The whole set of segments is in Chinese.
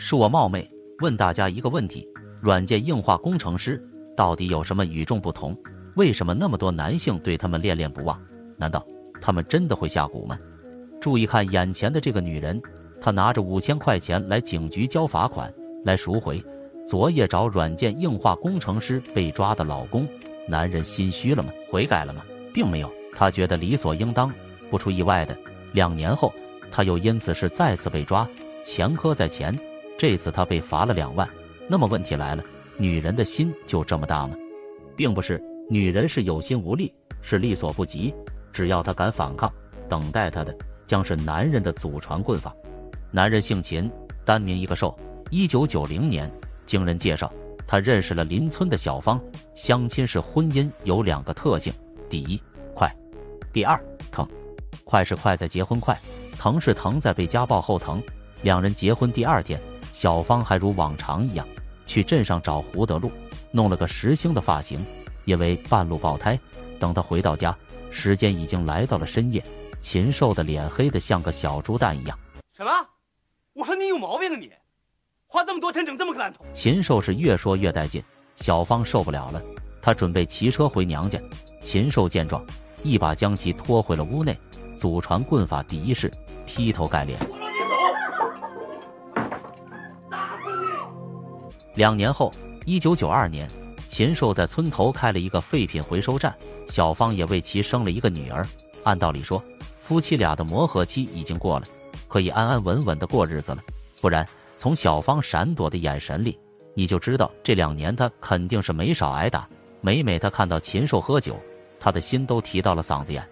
恕我冒昧问大家一个问题：软件硬化工程师到底有什么与众不同？为什么那么多男性对他们恋恋不忘？难道他们真的会下蛊吗？注意看眼前的这个女人，她拿着五千块钱来警局交罚款，来赎回昨夜找软件硬化工程师被抓的老公。男人心虚了吗？悔改了吗？并没有，他觉得理所应当。不出意外的，两年后他又因此事再次被抓，前科在前，这次他被罚了两万。那么问题来了，女人的心就这么大吗？并不是，女人是有心无力，是力所不及。只要她敢反抗，等待她的将是男人的祖传棍法。男人姓秦，单名一个寿。一九九零年，经人介绍，他认识了邻村的小芳。相亲是婚姻有两个特性：第一，快；第二，疼。快是快在结婚快，疼是疼在被家暴后疼。两人结婚第二天，小芳还如往常一样去镇上找胡德禄，弄了个时兴的发型。因为半路爆胎，等她回到家，时间已经来到了深夜。禽兽的脸黑得像个小猪蛋一样。什么？我说你有毛病啊你！花这么多钱整这么个烂头。禽兽是越说越带劲，小芳受不了了，她准备骑车回娘家。禽兽见状，一把将其拖回了屋内。祖传棍法第一式，劈头盖脸。两年后，一九九二年。禽兽在村头开了一个废品回收站，小芳也为其生了一个女儿。按道理说，夫妻俩的磨合期已经过了，可以安安稳稳的过日子了。不然，从小芳闪躲的眼神里，你就知道这两年她肯定是没少挨打。每每她看到禽兽喝酒，她的心都提到了嗓子眼。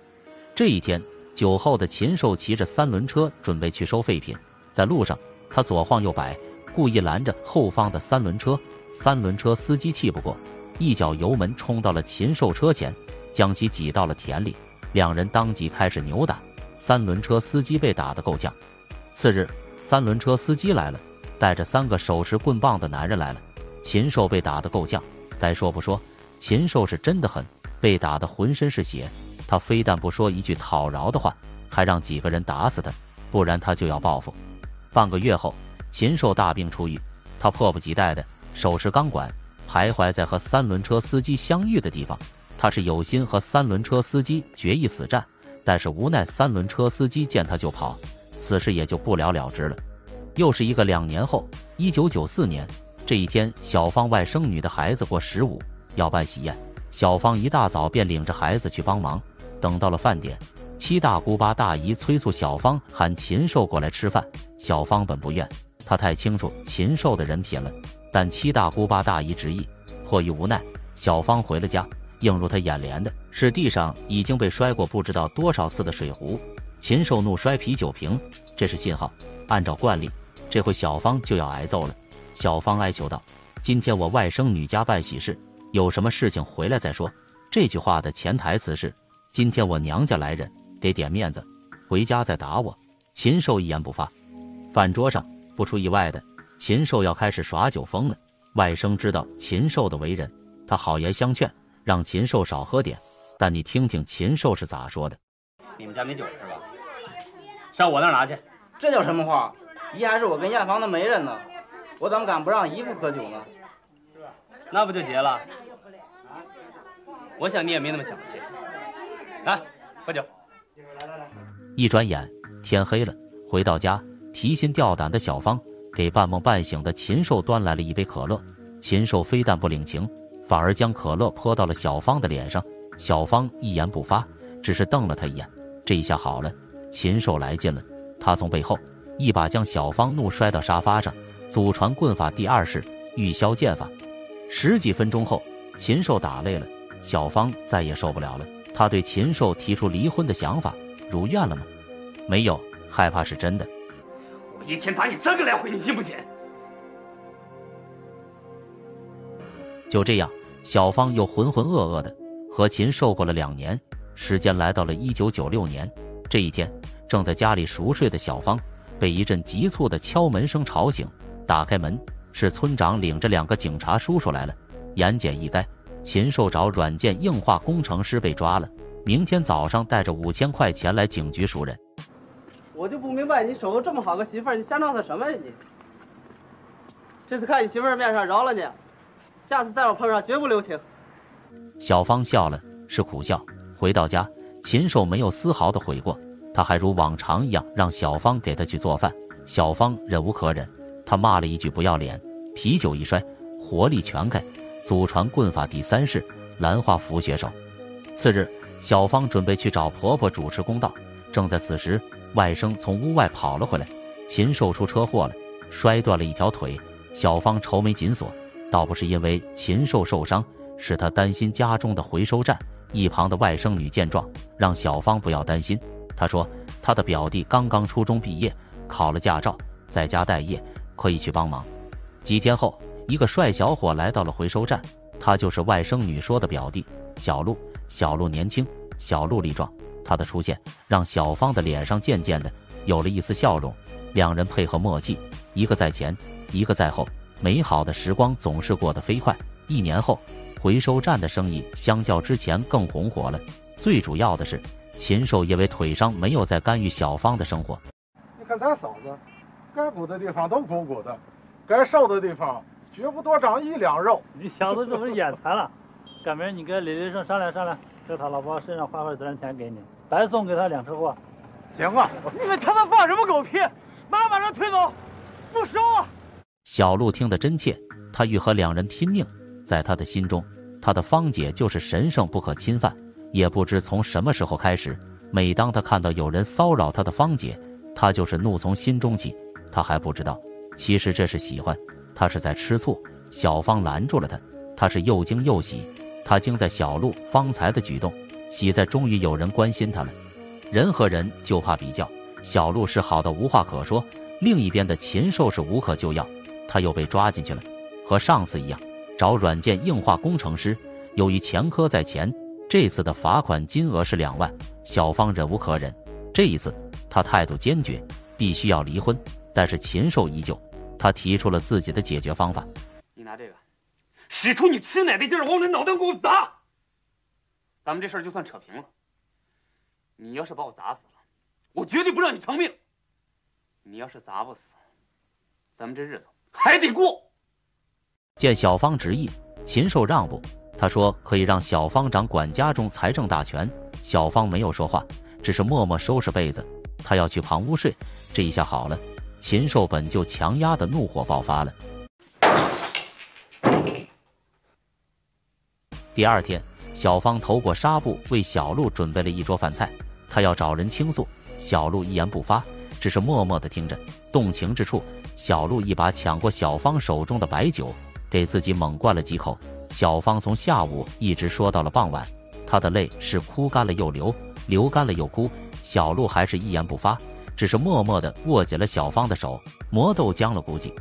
这一天，酒后的禽兽骑着三轮车准备去收废品，在路上，他左晃右摆，故意拦着后方的三轮车。三轮车司机气不过，一脚油门冲到了禽兽车前，将其挤到了田里。两人当即开始扭打，三轮车司机被打得够呛。次日，三轮车司机来了，带着三个手持棍棒的男人来了。禽兽被打得够呛，该说不说，禽兽是真的狠，被打得浑身是血。他非但不说一句讨饶的话，还让几个人打死他，不然他就要报复。半个月后，禽兽大病初愈，他迫不及待的。手持钢管，徘徊在和三轮车司机相遇的地方。他是有心和三轮车司机决一死战，但是无奈三轮车司机见他就跑，此事也就不了了之了。又是一个两年后，一九九四年这一天，小芳外甥女的孩子过十五，要办喜宴。小芳一大早便领着孩子去帮忙。等到了饭点，七大姑八大姨催促小芳喊禽兽过来吃饭。小芳本不愿，他太清楚禽兽的人品了。但七大姑八大姨执意，迫于无奈，小芳回了家。映入他眼帘的是地上已经被摔过不知道多少次的水壶。禽兽怒摔啤酒瓶，这是信号。按照惯例，这回小芳就要挨揍了。小芳哀求道：“今天我外甥女家办喜事，有什么事情回来再说。”这句话的潜台词是：今天我娘家来人，给点面子，回家再打我。禽兽一言不发。饭桌上，不出意外的。禽兽要开始耍酒疯了。外甥知道禽兽的为人，他好言相劝，让禽兽少喝点。但你听听禽兽是咋说的：“你们家没酒是吧？上我那儿拿去。这叫什么话？姨还是我跟验房的媒人呢，我怎么敢不让姨夫喝酒呢？那不就结了？我想你也没那么小气。来，喝酒。一转眼天黑了，回到家提心吊胆的小芳。给半梦半醒的禽兽端来了一杯可乐，禽兽非但不领情，反而将可乐泼到了小芳的脸上。小芳一言不发，只是瞪了他一眼。这一下好了，禽兽来劲了，他从背后一把将小芳怒摔到沙发上。祖传棍法第二式玉箫剑法。十几分钟后，禽兽打累了，小芳再也受不了了。他对禽兽提出离婚的想法，如愿了吗？没有，害怕是真的。一天打你三个来回，你信不信？就这样，小芳又浑浑噩噩的和禽兽过了两年。时间来到了一九九六年，这一天，正在家里熟睡的小芳被一阵急促的敲门声吵醒。打开门，是村长领着两个警察叔叔来了。言简意赅，禽兽找软件硬化工程师被抓了，明天早上带着五千块钱来警局赎人。我就不明白，你收了这么好个媳妇儿，你瞎闹腾什么呀你？这次看你媳妇儿面上饶了你，下次再我碰上绝不留情。小芳笑了，是苦笑。回到家，禽兽没有丝毫的悔过，他还如往常一样让小芳给他去做饭。小芳忍无可忍，他骂了一句不要脸，啤酒一摔，活力全开，祖传棍法第三式兰花拂雪手。次日，小芳准备去找婆婆主持公道，正在此时，外甥从屋外跑了回来，禽兽出车祸了，摔断了一条腿。小芳愁眉紧锁，倒不是因为禽兽受伤，是她担心家中的回收站。一旁的外甥女见状，让小芳不要担心。她说：“她的表弟刚刚初中毕业，考了驾照，在家待业，可以去帮忙。”几天后，一个帅小伙来到了回收站，他就是外甥女说的表弟小鹿。小鹿年轻，小鹿力壮，他的出现让小芳的脸上渐渐的有了一丝笑容。两人配合默契，一个在前，一个在后，美好的时光总是过得飞快。一年后。回收站的生意相较之前更红火了，最主要的是禽兽因为腿伤没有再干预小芳的生活。你看咱嫂子，该鼓的地方都鼓鼓的，该瘦的地方绝不多长一两肉。你小子这不是眼馋了？赶明儿你跟李医生商量商量，在他老婆身上花份责任钱给你，白送给他两车货。行啊！你们他妈放什么狗屁！马马上推走，不收啊！小路听得真切，他欲和两人拼命。在他的心中，他的芳姐就是神圣不可侵犯。也不知从什么时候开始，每当他看到有人骚扰他的芳姐，他就是怒从心中起。他还不知道，其实这是喜欢，他是在吃醋。小芳拦住了他，他是又惊又喜。他惊在小鹿方才的举动，喜在终于有人关心他了。人和人就怕比较，小鹿是好的无话可说，另一边的禽兽是无可救药，他又被抓进去了，和上次一样。找软件硬化工程师，由于前科在前，这次的罚款金额是两万。小芳忍无可忍，这一次她态度坚决，必须要离婚。但是禽兽依旧，他提出了自己的解决方法。你拿这个，使出你吃奶的劲儿，往我脑袋给我砸，咱们这事儿就算扯平了。你要是把我砸死了，我绝对不让你偿命。你要是砸不死，咱们这日子还得过。见小芳执意，禽兽让步。他说可以让小芳掌管家中财政大权。小芳没有说话，只是默默收拾被子。他要去旁屋睡。这一下好了，禽兽本就强压的怒火爆发了。第二天，小芳头裹纱布为小鹿准备了一桌饭菜。她要找人倾诉，小鹿一言不发，只是默默的听着。动情之处，小鹿一把抢过小芳手中的白酒。给自己猛灌了几口，小芳从下午一直说到了傍晚，她的泪是哭干了又流，流干了又哭。小鹿还是一言不发，只是默默地握紧了小芳的手。磨豆浆了估计。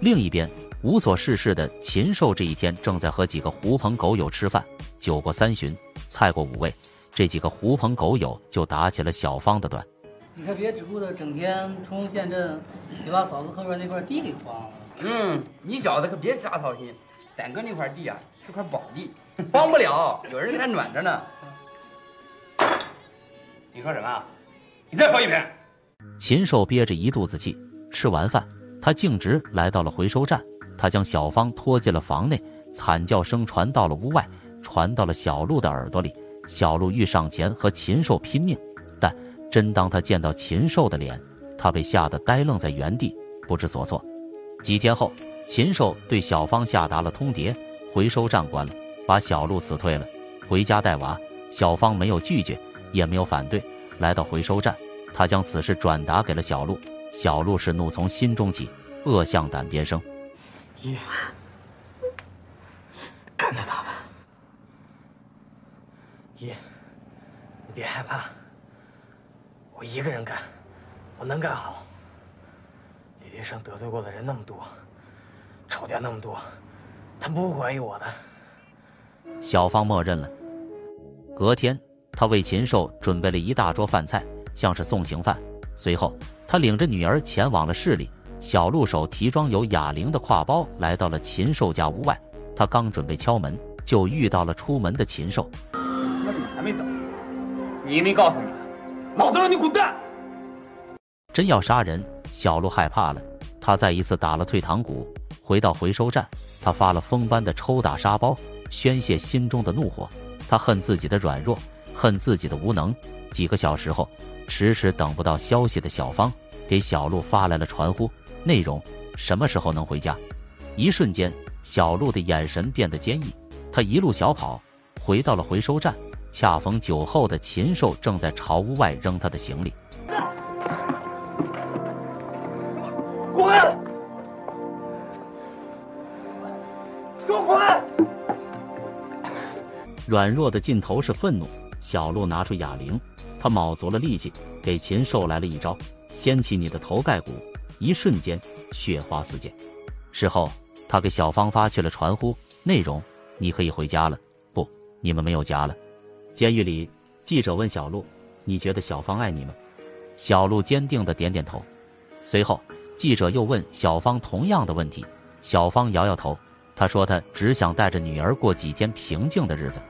另一边，无所事事的禽兽这一天正在和几个狐朋狗友吃饭。酒过三巡，菜过五味，这几个狐朋狗友就打起了小芳的短。你可别只顾着整天冲锋陷阵，别把嫂子后边那块地给荒了。嗯，你小子可别瞎操心，咱哥那块地啊是块宝地，荒不了，有人给他暖着呢。你说什么？你再说一遍。禽兽憋着一肚子气，吃完饭，他径直来到了回收站。他将小芳拖进了房内，惨叫声传到了屋外，传到了小鹿的耳朵里。小鹿欲上前和禽兽拼命，但真当他见到禽兽的脸，他被吓得呆愣在原地，不知所措。几天后，禽兽对小芳下达了通牒：回收站关了，把小鹿辞退了，回家带娃。小芳没有拒绝，也没有反对。来到回收站，他将此事转达给了小鹿。小鹿是怒从心中起，恶向胆边生。爷，干掉他们！爷，你别害怕，我一个人干，我能干好。李医生得罪过的人那么多，仇家那么多，他不会怀疑我的。小芳默认了。隔天，他为禽兽准备了一大桌饭菜，像是送行饭。随后，他领着女儿前往了市里。小鹿手提装有哑铃的挎包，来到了禽兽家屋外。他刚准备敲门，就遇到了出门的禽兽。那怎么还没走？你没告诉你，老子让你滚蛋！真要杀人！小鹿害怕了。他再一次打了退堂鼓，回到回收站，他发了疯般的抽打沙包，宣泄心中的怒火。他恨自己的软弱，恨自己的无能。几个小时后，迟迟等不到消息的小芳给小鹿发来了传呼，内容：什么时候能回家？一瞬间，小鹿的眼神变得坚毅。他一路小跑，回到了回收站，恰逢酒后的禽兽正在朝屋外扔他的行李。滚！给我滚！软弱的尽头是愤怒。小鹿拿出哑铃，他卯足了力气，给禽兽来了一招：掀起你的头盖骨。一瞬间，血花四溅。事后，他给小芳发去了传呼，内容：你可以回家了。不，你们没有家了。监狱里，记者问小鹿：“你觉得小芳爱你吗？”小鹿坚定的点点头。随后，记者又问小芳同样的问题，小芳摇摇头，她说她只想带着女儿过几天平静的日子。